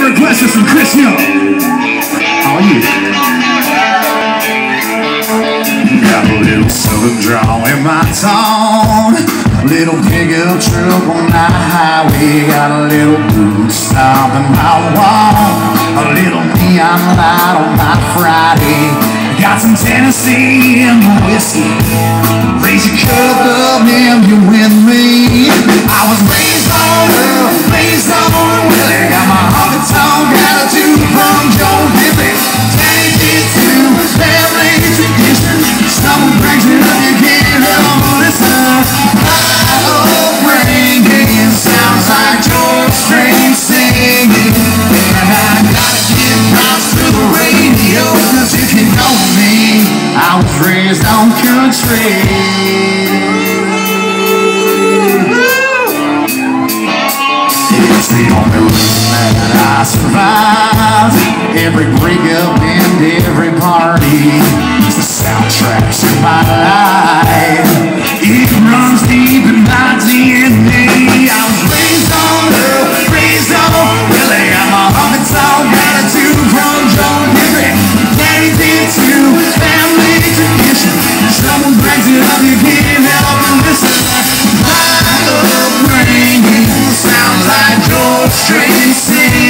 favorite question from Krishna. How are you? Got a little southern draw in my tone. Little pickup truck on the highway. Got a little blue stomping my wall. A little neon light on my Friday. Got some Tennessee in my whiskey. Raise your cup up and you win. is down country. It's the only reason that I survive every breakup. see.